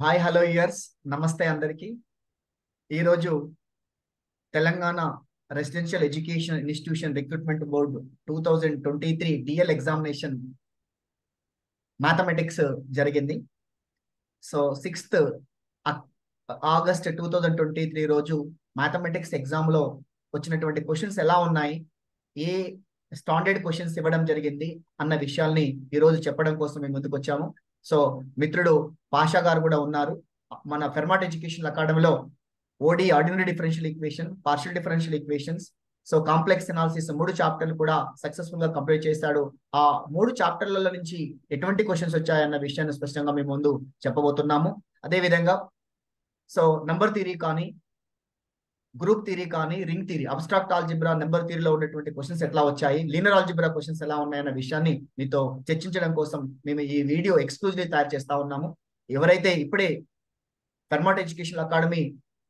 Hi hello years నమస్తే అందరికీ. ఈరోజు Telangana residential education institution recruitment board two thousand twenty three DL examination mathematics జరిగింది. So sixth August two thousand twenty three రోజు mathematics ఎగ్జామ్లో వచ్చినటువంటి questions ఎలా ఉన్నాయి? ఏ స్టాండర్డ్ క్వశ్చన్స్ ఇవ్వడం జరిగింది? అన్న విషయాల్ని ఈరోజు చెప్పడం కోసం మేము ముందుకు వచ్చాము. సో మిత్రుడు పాషా గారు కూడా ఉన్నారు. మన ఫెర్మాట్ ఎడ్యుకేషన్ అకాడమీలో ODE ordinary differential equation partial differential equations so complex analysis మూడు చాప్టర్లు కూడా సక్సెస్ఫుల్గా కంప్లీట్ చేశాడు. ఆ మూడు చాప్టర్ల నుంచి ఎటువంటి క్వశ్చన్స్ వచ్చాయన్న విషయాన్ని స్పష్టంగా మేము ముందు చెప్పబోతున్నాము. అదే విధంగా సో నంబర్ థియరీ కానీ గ్రూప్ థియరీ కానీ ring theory abstract algebra number థియరీలో ఉన్నటువంటి క్వశ్చన్స్ ఎట్లా వచ్చాయి లీనర్ ఆల్జిబ్రా క్వశ్చన్స్ ఎలా ఉన్నాయన్న విషయాన్ని మీతో చర్చించడం కోసం మేము ఈ వీడియో ఎక్స్క్లూజివ్లీ తయారు చేస్తా ఉన్నాము. ఎవరైతే ఇప్పుడే ఫెర్మాట్ ఎడ్యుకేషన్ అకాడమీ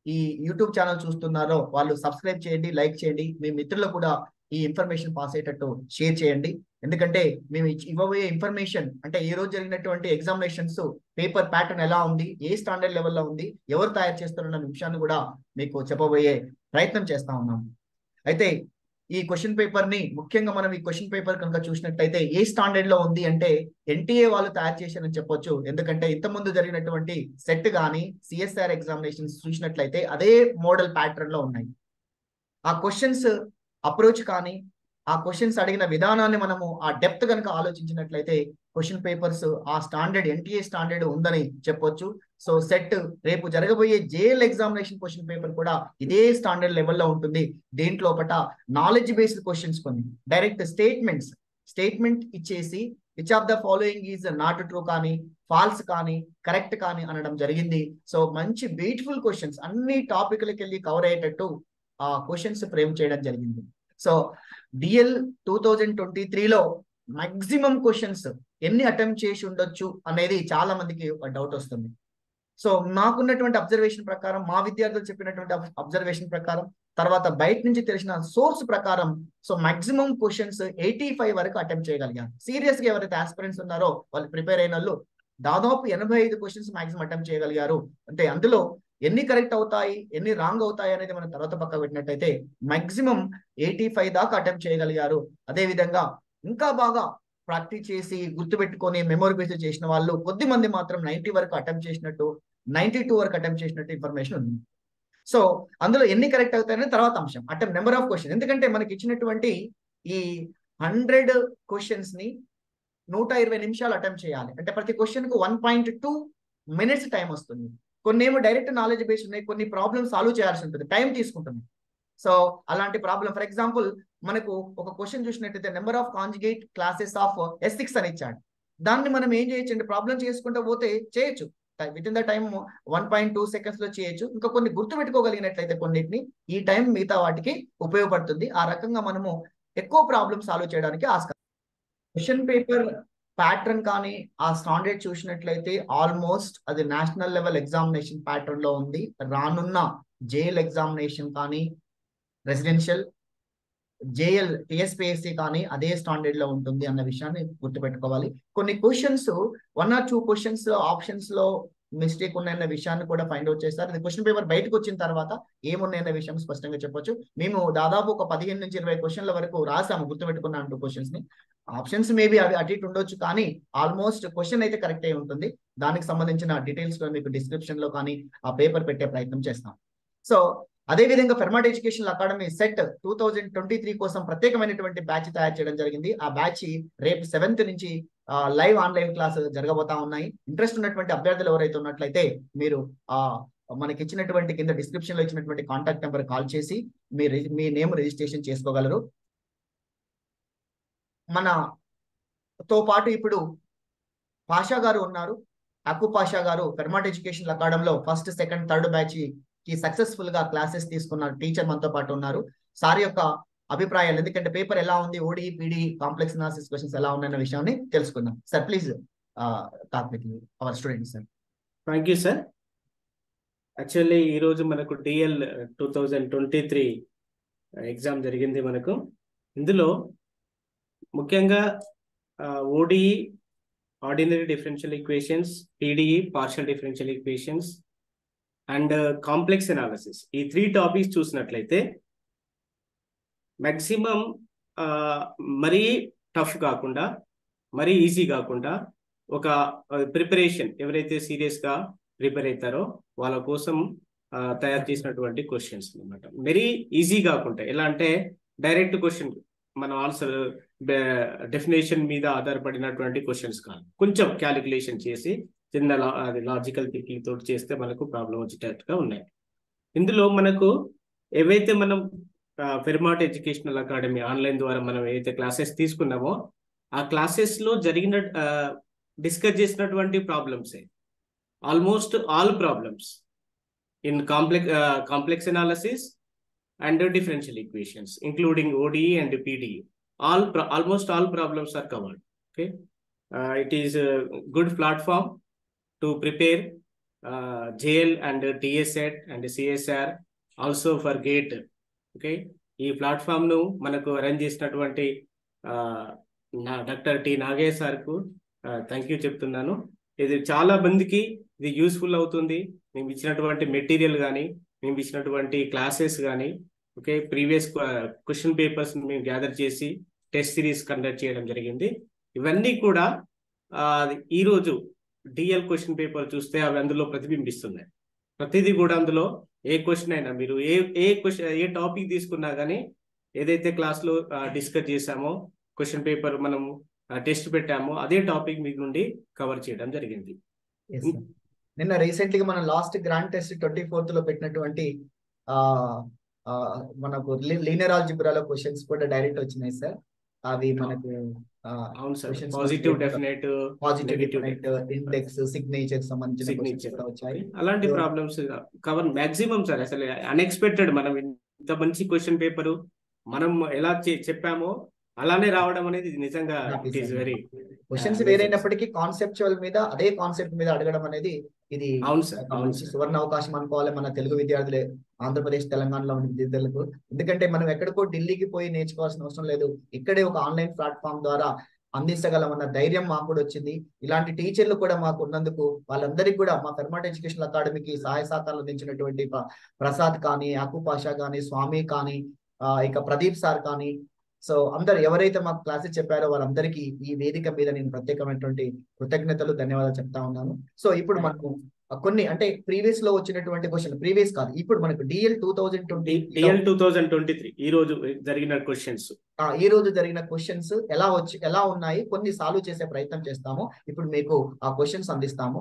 ఈ యూట్యూబ్ ఛానల్ చూస్తున్నారో వాళ్ళు సబ్స్క్రైబ్ చేయండి లైక్ చేయండి. మీ మిత్రులు కూడా ఈ ఇన్ఫర్మేషన్ పాస్ అయ్యేటట్టు షేర్ చేయండి. ఎందుకంటే మేము ఇవ్వబోయే ఇన్ఫర్మేషన్ అంటే ఈ రోజు జరిగినటువంటి ఎగ్జామినేషన్స్ పేపర్ ప్యాటర్న్ ఎలా ఉంది ఏ స్టాండర్డ్ లెవెల్లో ఉంది ఎవరు తయారు చేస్తారన్న విషయాన్ని కూడా మీకు చెప్పబోయే ప్రయత్నం చేస్తా ఉన్నాం. అయితే ఈ క్వశ్చన్ పేపర్ని ముఖ్యంగా మనం ఈ క్వశ్చన్ పేపర్ కనుక చూసినట్టయితే ఏ స్టాండర్డ్లో ఉంది అంటే ఎన్టీఏ వాళ్ళు తయారు చేశారని చెప్పొచ్చు. ఎందుకంటే ఇంతకుముందు జరిగినటువంటి సెట్ కానీ సిఎస్ఆర్ ఎగ్జామినేషన్స్ చూసినట్లయితే అదే మోడల్ ప్యాటర్న్లో ఉన్నాయి. ఆ క్వశ్చన్స్ అప్రోచ్ కానీ ఆ క్వశ్చన్స్ అడిగిన విధానాన్ని మనము ఆ డెప్త్ కనుక ఆలోచించినట్లయితే క్వశ్చన్ పేపర్స్ ఆ స్టాండర్డ్ ఎన్టీఏ స్టాండర్డ్ ఉందని చెప్పొచ్చు. సో సెట్ రేపు జరగబోయే జేఎల్ ఎగ్జామినేషన్ క్వశ్చన్ పేపర్ కూడా ఇదే స్టాండర్డ్ లెవెల్లో ఉంటుంది. దీంట్లో ఒకట నాలెడ్జ్ బేస్డ్ క్వశ్చన్స్ కొన్ని. డైరెక్ట్ స్టేట్మెంట్స్ స్టేట్మెంట్ ఇచ్చేసి which of the following is not true కానీ ఫాల్స్ కానీ కరెక్ట్ కానీ అనడం జరిగింది. సో మంచి బ్యూటిఫుల్ క్వశ్చన్స్ అన్ని టాపిక్లకి వెళ్ళి కవర్ అయ్యేటట్టు ఆ క్వశ్చన్స్ ఫ్రేమ్ చేయడం జరిగింది. So DL two thousand twenty త్రీలో మాక్సిమం క్వశ్చన్స్ ఎన్ని అటెంప్ట్ చేసి ఉండొచ్చు అనేది చాలా మందికి డౌట్ వస్తుంది. సో నాకున్నటువంటి అబ్జర్వేషన్ ప్రకారం మా విద్యార్థులు చెప్పినటువంటి అబ్జర్వేషన్ ప్రకారం తర్వాత బయట నుంచి తెలిసిన సోర్స్ ప్రకారం so maximum questions eighty five వరకు అటెంప్ట్ చేయగలిగారు సీరియస్గా ఎవరైతే ఆస్పిరెంట్స్ ఉన్నారో వాళ్ళు ప్రిపేర్ అయిన వాళ్ళు దాదాపు ఎనభై ఐదు క్వశ్చన్స్ మాక్సిమం అటెంప్ట్ చేయగలిగారు. అంటే అందులో ఎన్ని కరెక్ట్ అవుతాయి ఎన్ని రాంగ్ అవుతాయి అనేది మనం తర్వాత పక్క పెట్టినట్టయితే మాక్సిమం ఎయిటీ ఫైవ్ దాకా అటెంప్ట్ చేయగలిగారు. అదేవిధంగా ఇంకా బాగా ప్రాక్టీస్ చేసి గుర్తుపెట్టుకొని మెమొరీ బేస్ చేసిన వాళ్ళు కొద్ది మంది మాత్రం నైన్టీ వరకు అటెంప్ట్ చేసినట్టు నైన్టీ టూ వరకు అటెంప్ట్ చేసినట్టు ఇన్ఫర్మేషన్ ఉంది. సో అందులో ఎన్ని కరెక్ట్ అవుతాయనే తర్వాత అంశం అటెంప్ట్ నెంబర్ ఆఫ్ క్వశ్చన్ ఎందుకంటే మనకి ఇచ్చినటువంటి ఈ హండ్రెడ్ క్వశ్చన్స్ని నూట ఇరవై నిమిషాలు అటెంప్ట్ చేయాలి. అంటే ప్రతి క్వశ్చన్కు one point two minutes time వస్తుంది. కొన్ని ఏమో డైరెక్ట్ నాలెడ్జ్ బేస్ ఉన్నాయి కొన్ని ప్రాబ్లమ్స్ సాల్వ్ చేయాల్సి ఉంటుంది టైం తీసుకుంటుంది. సో అలాంటి ప్రాబ్లం ఫర్ ఎగ్జాంపుల్ మనకు ఒక క్వశ్చన్ చూసినట్టయితే number of conjugate classes of S six అని ఇచ్చాడు. దాన్ని మనం ఏం చేయొచ్చు అంటే ప్రాబ్లం చేసుకుంటూ పోతే చేయొచ్చు. With in the time one point two సెకండ్స్లో చేయొచ్చు. ఇంకా కొన్ని గుర్తు పెట్టుకోగలిగినట్లయితే కొన్నిటిని ఈ టైం మిగతా వాటికి ఉపయోగపడుతుంది. ఆ రకంగా మనము ఎక్కువ ప్రాబ్లమ్ సాల్వ్ చేయడానికి ఆస్కారం. క్వశ్చన్ పేపర్ ప్యాటర్న్ కానీ ఆ స్టాండర్డ్ చూసినట్లయితే ఆల్మోస్ట్ అది నేషనల్ లెవెల్ ఎగ్జామినేషన్ ప్యాటర్న్లో ఉంది. రానున్న జేఎల్ ఎగ్జామినేషన్ కానీ రెసిడెన్షియల్ జేఎల్ టిఎస్పిఎస్సి కానీ అదే స్టాండర్డ్లో ఉంటుంది అన్న విషయాన్ని గుర్తుపెట్టుకోవాలి. కొన్ని questions one or two questions ఆప్షన్స్లో మిస్టేక్ ఉన్నాయన్న విషయాన్ని కూడా ఫైండ్ అవుట్ చేస్తారు. అది క్వశ్చన్ పేపర్ బయటకు వచ్చిన తర్వాత ఏమున్నాయన్న విషయం స్పష్టంగా చెప్పొచ్చు. మేము దాదాపు ఒక పదిహేను నుంచి ఇరవై క్వశ్చన్ల వరకు రాసాము గుర్తుపెట్టుకున్నా అంటూ క్వశ్చన్స్ని. ఆప్షన్స్ మేబీ అవి అటు ఇటు ఉండొచ్చు కానీ ఆల్మోస్ట్ క్వశ్చన్ అయితే కరెక్ట్ అయి ఉంటుంది. దానికి సంబంధించిన డీటెయిల్స్ మీకు డిస్క్రిప్షన్లో కానీ ఆ పేపర్ పెట్టే ప్రయత్నం చేస్తాం. సో అదే విధంగా Fermat education academy set two thousand twenty three కోసం ప్రత్యేకమైనటువంటి బ్యాచ్ తయారు చేయడం జరిగింది. ఆ బ్యాచ్ రేపు సెవెంత్ నుంచి లైవ్ ఆన్లైన్ క్లాస్ జరగబోతా ఉన్నాయి. ఇంట్రెస్ట్ ఉన్నటువంటి అభ్యర్థులు ఎవరైతే ఉన్నట్లయితే మీరు ఆ మనకి ఇచ్చినటువంటి కింద డిస్క్రిప్షన్లో ఇచ్చినటువంటి కాంటాక్ట్ నెంబర్ కాల్ చేసి మీ మీ నేమ్ రిజిస్ట్రేషన్ చేసుకోగలరు. మన తో పాటు ఇప్పుడు పాషా గారు ఉన్నారు. అక్కు పాషా గారు ఫెర్మాట్ ఎడ్యుకేషన్ అకాడమీలో ఫస్ట్ సెకండ్ థర్డ్ బ్యాచ్ కి సక్సెస్ఫుల్గా క్లాసెస్ తీసుకున్నారు. టీచర్ మనతో పాటు ఉన్నారు. సార్ యొక్క అభిప్రాయాలు ఎందుకంటే పేపర్ ఎలా ఉంది? O D P D complex analysis questions ఎలా ఉన్నాయన్న విషయాన్ని తెలుసుకుందాం. Sir please talk with our students sir thank you sir actually ఈరోజు మనకు DL two thousand twenty three exam జరిగింది మనకు. ఇందులో ముఖ్యంగా ODE ordinary differential equations PDE partial differential equations and complex analysis ఈ త్రీ టాపిక్స్ చూసినట్లయితే మ్యాక్సిమం మరీ tough కాకుండా మరీ ఈజీ కాకుండా ఒక ప్రిపరేషన్ ఎవరైతే సీరియస్గా ప్రిపేర్ అవుతారో వాళ్ళ కోసం తయారు చేసినటువంటి క్వశ్చన్స్ అనమాట వెరీ ఈజీ కాకుండా ఎలా అంటే డైరెక్ట్ క్వశ్చన్ మనం ఆన్సర్ డెఫినేషన్ మీద ఆధారపడినటువంటి క్వశ్చన్స్ కాదు. కొంచెం క్యాలిక్యులేషన్ చేసి చిన్న అది లాజికల్ థింకింగ్ తోటి చేస్తే మనకు ప్రాబ్లం వచ్చేటట్టుగా ఉన్నాయి. ఇందులో మనకు ఏవైతే మనం ఫెర్మాట్ ఎడ్యుకేషనల్ అకాడమీ ఆన్లైన్ ద్వారా మనం ఏదైతే క్లాసెస్ తీసుకున్నామో ఆ క్లాసెస్లో జరిగిన డిస్కస్ చేసినటువంటి ప్రాబ్లమ్సే almost all problems in complex complex analysis and differential equations including ODE and PDE all almost all problems are covered okay it is good platform to prepare uh, JL and TSET and CSR also for GATE. ఈ ప్లాట్ఫామ్ను మనకు arrange చేసినటువంటి doctor T Nagesh సార్కు thank you చెప్తున్నాను. ఇది చాలా మందికి ఇది యూస్ఫుల్ అవుతుంది. మేము ఇచ్చినటువంటి మెటీరియల్ కానీ మేము ఇచ్చినటువంటి క్లాసెస్ కానీ ఓకే ప్రీవియస్ క్వశ్చన్ పేపర్స్ మేము గ్యాదర్ చేసి టెస్ట్ సిరీస్ కండక్ట్ చేయడం జరిగింది. ఇవన్నీ కూడా uh, ఈరోజు డిఎల్ క్వశ్చన్ పేపర్ చూస్తే అవి అందులో ప్రతిబింబిస్తున్నాయి. ప్రతిదీ కూడా అందులో ఏ క్వశ్చన్ అయినా మీరు ఏ ఏ క్వశ్చన్ ఏ టాపిక్ తీసుకున్నా కానీ ఏదైతే క్లాస్లో డిస్కస్ చేశామో క్వశ్చన్ పేపర్ మనం టెస్ట్ పెట్టామో అదే టాపిక్ మీ నుండి కవర్ చేయడం జరిగింది. నిన్న రీసెంట్లీ మనం లాస్ట్ గ్రాండ్ టెస్ట్ ట్వంటీ ఫోర్త్లో పెట్టినటువంటి మనకు లీనియర్ ఆల్జిబ్రాలో క్వశ్చన్స్ కూడా డైరెక్ట్ వచ్చినాయి సార్ అవి మనకు అవును sir. Positive definite positive definite index signature సంబంధించిన సిగ్నేచర్ వచ్చాయి. అలాంటి ప్రాబ్లమ్స్ కవర్ మాక్సిమం సార్. అసలు అన్ఎక్స్పెక్టెడ్ మనం ఇంత మంచి క్వశ్చన్ పేపర్ మనం ఎలా చెప్పామో అలానే రావడం అనేది నిజంగా ఇట్ ఈస్ వెరీ క్వశ్చన్స్ వేరైనప్పటికీ కాన్సెప్చువల్ మీద అదే కాన్సెప్ట్ మీద అడగడం అనేది ఇది అవును సార్. మంచి సువర్ణ అవకాశం అనుకోవాలి మన తెలుగు విద్యార్థులే. ఆంధ్రప్రదేశ్ తెలంగాణలో ఉన్న విద్యార్థులకు. ఎందుకంటే మనం ఎక్కడికో ఢిల్లీకి పోయి నేర్చుకోవాల్సిన అవసరం లేదు. ఇక్కడే ఒక ఆన్లైన్ ప్లాట్ఫామ్ ద్వారా అందించగలమన్న ధైర్యం మాకు కూడా వచ్చింది. ఇలాంటి టీచర్లు కూడా మాకు ఉన్నందుకు వాళ్ళందరికీ కూడా మా పెర్మాట్ ఎడ్యుకేషన్ అకాడమీకి సహాయ సహకారాలు అందించినటువంటి ప్రసాద్ కానీ అకు పాషా కానీ స్వామి కానీ ఇక ప్రదీప్ సార్ కానీ. సో అందరు ఎవరైతే మాకు క్లాసెస్ చెప్పారో వారందరికీ ఈ వేదిక మీద నేను ప్రత్యేకమైనటువంటి కృతజ్ఞతలు ధన్యవాదాలు చెప్తా ఉన్నాను. సో ఇప్పుడు మనకు కొన్ని అంటే ప్రీవియస్లో వచ్చినటువంటి క్వశ్చన్ ప్రీవియస్ కాదు. ఇప్పుడు మనకు DL two thousand twenty DL two thousand twenty three ఈ రోజు జరిగిన క్వశ్చన్స్ ఈ రోజు జరిగిన క్వశ్చన్స్ ఎలా వచ్చి ఎలా ఉన్నాయి కొన్ని సాల్వ్ చేసే ప్రయత్నం చేస్తాము. ఇప్పుడు మీకు ఆ క్వశ్చన్స్ అందిస్తాము.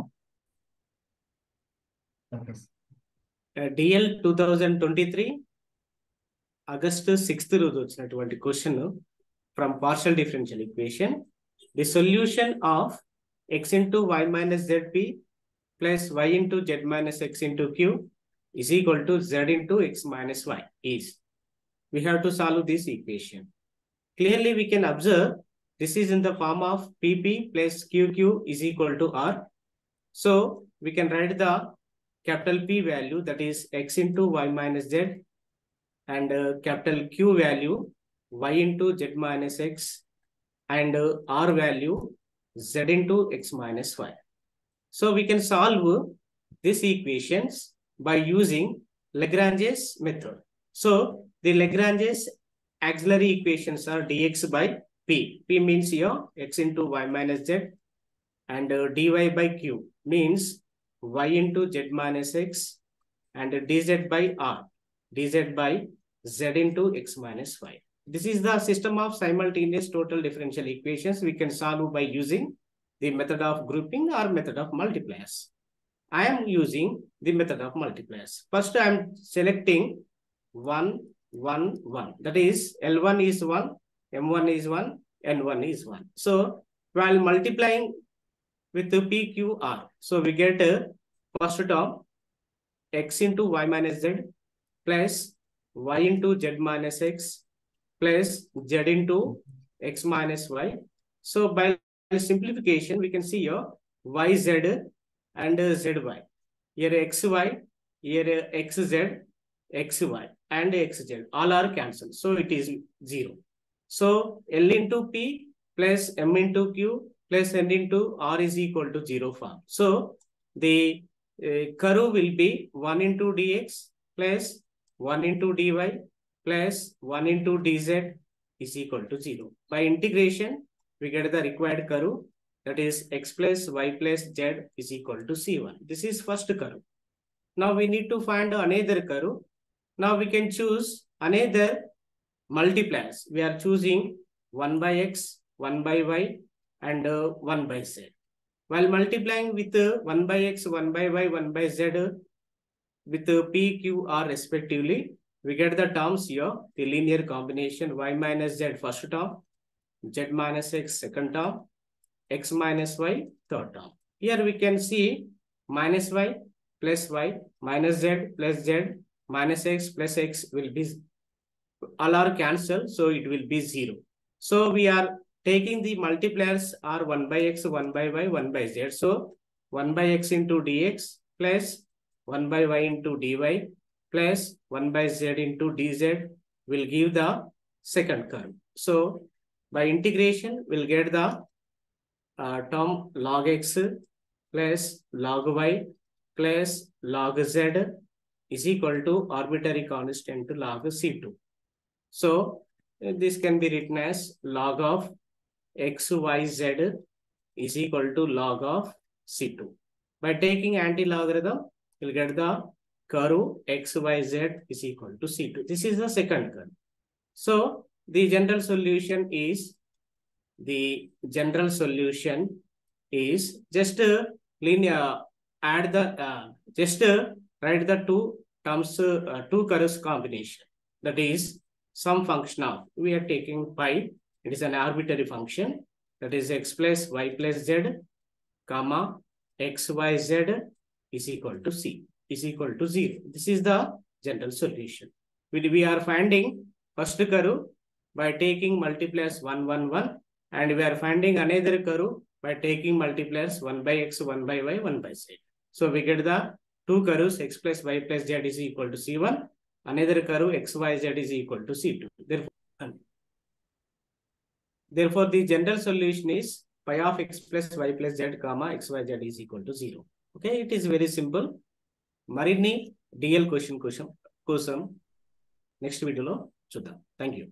DL two thousand twenty three August sixth రోజు వచ్చినటువంటి question from partial differential equation the solution of x into y minus z p plus y into z minus x into q is equal to z into x minus y is. We have to solve this equation. Clearly, we can observe this is in the form of pp plus qq is equal to r. So, we can write the capital P value that is x into y minus z and uh, capital Q value y into z minus x and uh, r value z into x minus y. So, we can solve these equations by using Lagrange's method. So the Lagrange's auxiliary equations are dx by p. p means here x into y minus z and uh, dy by q means y into z minus x and dz by r. dz by z into x minus y. This is the system of simultaneous total differential equations we can solve by using the method of grouping or method of multipliers. I am using the method of multipliers. First, I am selecting 1, 1, 1. That is, L1 is 1, M1 is 1, N1 is 1. So, while multiplying with the PQR, so we get a first term x into y minus z plus y into z minus x plus z into x minus y. So, by simplification, we can see here yz and zy. Here xy, here xz, xy and xz all are cancelled. So it is zero. So L into P plus M into Q plus n into r is equal to 0 form. So the uh, curve will be 1 into dx plus 1 into dy plus 1 into dz is equal to 0. By integration, we get the required curve that is x plus y plus z is equal to c1. This is first curve. Now we need to find another curve. Now we can choose another multipliers. We are choosing 1 by x, 1 by y and uh, 1 by z. While multiplying with uh, 1 by x, 1 by y, 1 by z uh, with uh, p, q, r respectively, we get the terms here, the linear combination y minus z first term, z minus x second term, x minus y third term. Here we can see minus y plus y minus z plus z minus x plus x will be all are cancelled, so it will be zero. So we are taking the multipliers are 1 by x, 1 by y, 1 by z. So 1 by x into dx plus 1 by y into dy plus 1 by z into dz will give the second curve. So by integration, we'll get the uh, term log x plus log y plus log z is equal to arbitrary constant log c2. So uh, this can be written as log of x, y, z is equal to log of c2. By taking anti-logarithm, you'll get the curve x, y, z is equal to c2. This is the second curve. So the general solution is the general solution is just uh, linear add the uh, just uh, write the two terms uh, two curves combination. That is some function of we are taking pi it is an arbitrary function. That is x plus y plus z comma x y z is equal to c is equal to 0 this is the general solution. We, we are finding first curve by taking multipliers 1 1 1 and we are finding another curve by taking multipliers 1 by x 1 by y 1 by z so we get the two curves x plus y plus z is equal to c1 another curve x y z is equal to c2 therefore therefore the general solution is pi of x plus y plus z comma x y z is equal to 0 okay it is very simple మరిన్ని DL question కోసం కోసం next వీడియోలో చూద్దాం thank you